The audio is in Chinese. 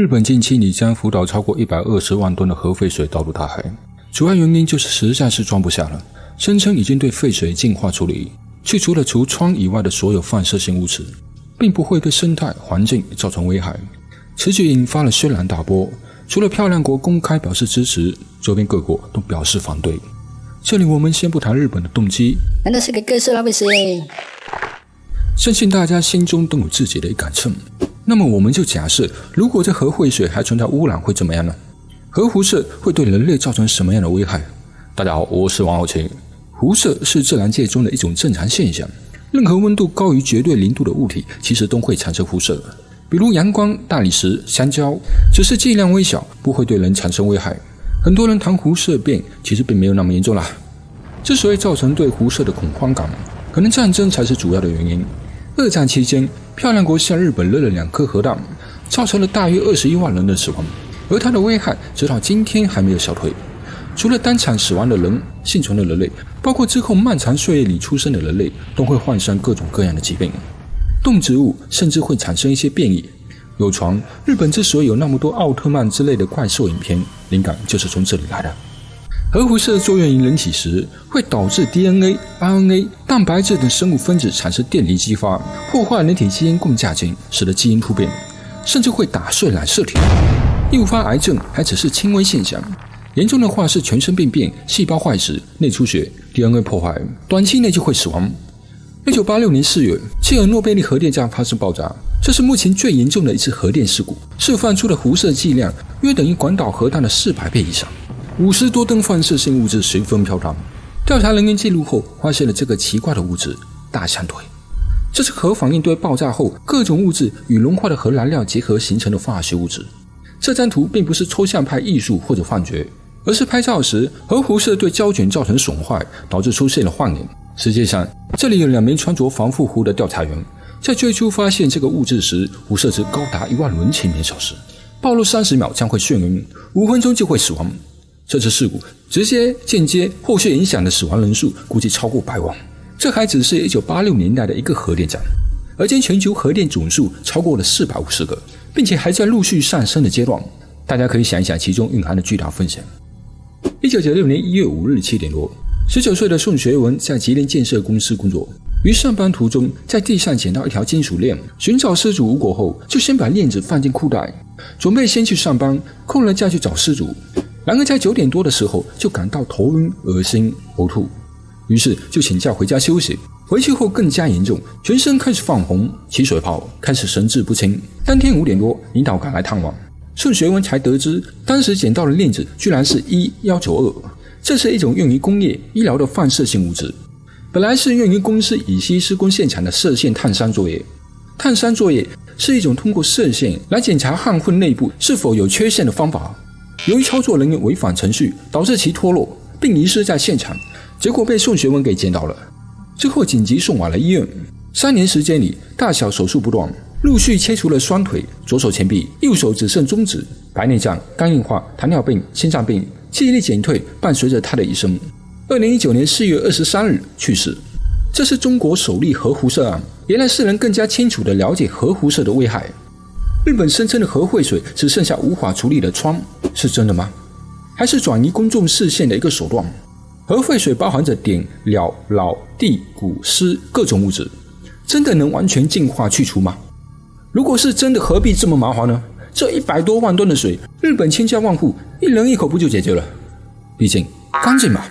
日本近期拟将福岛超过一百二十万吨的核废水倒入大海，主要原因就是实在是装不下了，声称已经对废水净化处理，去除了除氚以外的所有放射性物质，并不会对生态环境造成危害。此举引发了轩然大波，除了漂亮国公开表示支持，周边各国都表示反对。这里我们先不谈日本的动机，难道是给哥斯拉卫星？相信大家心中都有自己的一杆秤。那么我们就假设，如果这核废水还存在污染，会怎么样呢？核辐射会对人类造成什么样的危害？大家好，我是王浩晴。辐射是自然界中的一种正常现象，任何温度高于绝对零度的物体，其实都会产生辐射。比如阳光、大理石、香蕉，只是剂量微小，不会对人产生危害。很多人谈辐射病，其实并没有那么严重啦。之所以造成对辐射的恐慌感，可能战争才是主要的原因。二战期间，漂亮国向日本扔了两颗核弹，造成了大约二十一万人的死亡，而它的危害直到今天还没有消退。除了当场死亡的人，幸存的人类，包括之后漫长岁月里出生的人类，都会患上各种各样的疾病。动植物甚至会产生一些变异。有传，日本之所以有那么多奥特曼之类的怪兽影片，灵感就是从这里来的。核辐射作用于人体时，会导致 DNA、RNA、蛋白质等生物分子产生电离激发，破坏人体基因共价键，使得基因突变，甚至会打碎染色体，诱发癌症还只是轻微现象，严重的话是全身病变、细胞坏死、内出血、DNA 破坏，短期内就会死亡。一九八六年四月，切尔诺贝利核电站发生爆炸，这是目前最严重的一次核电事故，释放出的辐射剂量约等于广岛核弹的四百倍以上。五十多吨放射性物质随风飘荡。调查人员记录后，发现了这个奇怪的物质——大象腿。这是核反应堆爆炸后各种物质与融化的核燃料结合形成的化学物质。这张图并不是抽象派艺术或者幻觉，而是拍照时核辐射对胶卷造成损坏，导致出现了幻影。实际上，这里有两名穿着防护服的调查员，在最初发现这个物质时，辐射值高达一万伦琴每小时，暴露三十秒将会眩晕，五分钟就会死亡。这次事故直接、间接、后续影响的死亡人数估计超过百万。这还只是一九八六年代的一个核电站，而今全球核电总数超过了四百五十个，并且还在陆续上升的阶段。大家可以想一想其中蕴含的巨大风险。一九九六年一月五日七点多，十九岁的宋学文在吉林建设公司工作，于上班途中在地上捡到一条金属链，寻找失主无果后，就先把链子放进裤袋，准备先去上班，空了再去找失主。然而在九点多的时候就感到头晕、恶心、呕吐，于是就请假回家休息。回去后更加严重，全身开始泛红、起水泡，开始神志不清。当天五点多，领导赶来探望，宋学文才得知，当时捡到的链子居然是一幺九二，这是一种用于工业、医疗的放射性物质，本来是用于公司乙烯施工现场的射线探伤作业。探伤作业是一种通过射线来检查焊混内部是否有缺陷的方法。由于操作人员违反程序，导致其脱落，并遗失在现场，结果被宋学文给捡到了。之后紧急送往了医院。三年时间里，大小手术不断，陆续切除了双腿、左手前臂，右手只剩中指。白内障、肝硬化、糖尿病、心脏病，记忆力减退，伴随着他的一生。二零一九年四月二十三日去世。这是中国首例核辐射案，也让世人更加清楚地了解核辐射的危害。日本声称的核废水只剩下无法处理的氚，是真的吗？还是转移公众视线的一个手段？核废水包含着碘、铰、铼、地、钴、锶各种物质，真的能完全净化去除吗？如果是真的，何必这么麻烦呢？这一百多万吨的水，日本千家万户一人一口不就解决了？毕竟干净嘛。